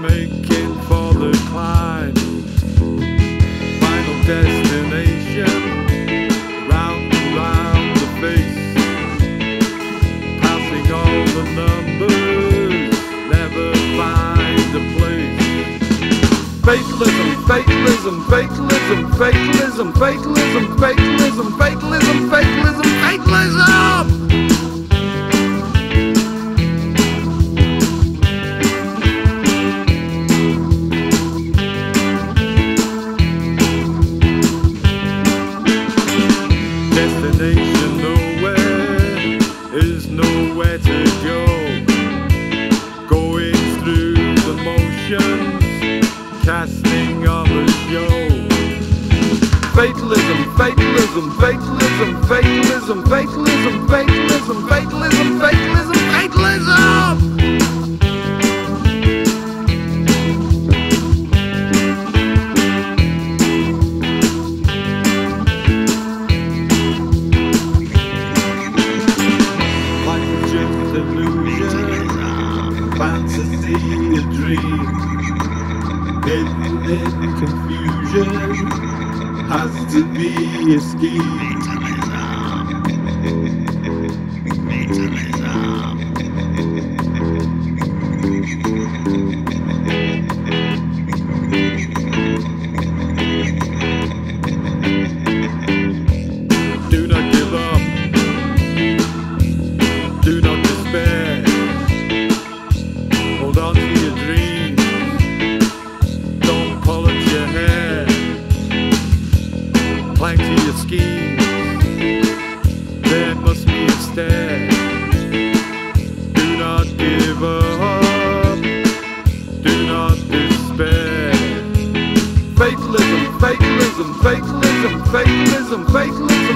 making for the climb. Final destination, round and round the face, passing all the numbers, never find the place. Fatalism, fatalism, fatalism, fatalism, fatalism, fatalism, fatalism, fatalism. fatalism. Destination nowhere is nowhere to go. Going through the motions, casting on the show. Fatalism, fatalism, fatalism, fatalism, fatalism, fatalism, fatalism, fatalism, fatalism! Illusion, fantasy, a dream. Hidden in confusion, has to be a scheme. Do not despair. Fatalism, fatalism, fatalism, fatalism, fatalism.